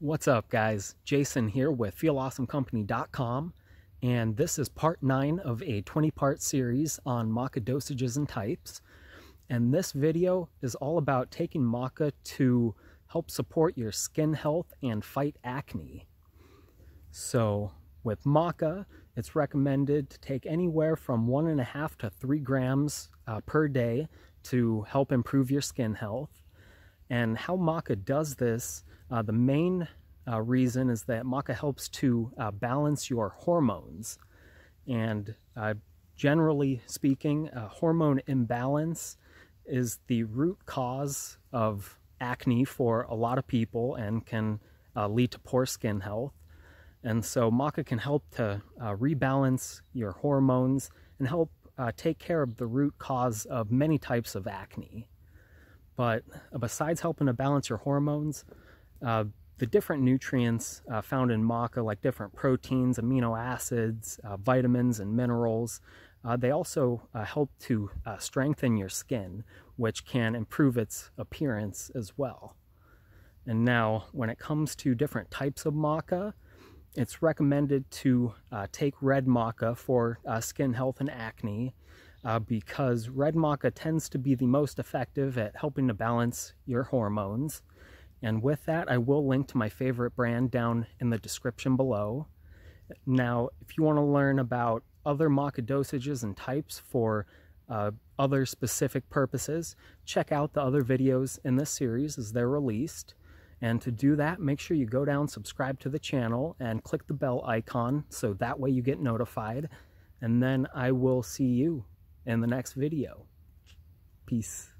What's up, guys? Jason here with FeelAwesomeCompany.com, and this is part 9 of a 20-part series on maca dosages and types. And this video is all about taking maca to help support your skin health and fight acne. So, with maca, it's recommended to take anywhere from 1.5 to 3 grams uh, per day to help improve your skin health. And how maca does this uh, the main uh, reason is that maca helps to uh, balance your hormones. And uh, generally speaking, hormone imbalance is the root cause of acne for a lot of people and can uh, lead to poor skin health. And so maca can help to uh, rebalance your hormones and help take care of the root cause of many types of acne. But besides helping to balance your hormones, uh, the different nutrients uh, found in maca, like different proteins, amino acids, uh, vitamins, and minerals, uh, they also uh, help to uh, strengthen your skin, which can improve its appearance as well. And now, when it comes to different types of maca, it's recommended to take red maca for skin health and acne, uh, because red maca tends to be the most effective at helping to balance your hormones. And with that, I will link to my favorite brand down in the description below. Now, if you want to learn about other maca dosages and types for uh, other specific purposes, check out the other videos in this series as they're released. And to do that, make sure you go down, subscribe to the channel, and click the bell icon so that way you get notified. And then I will see you in the next video. Peace.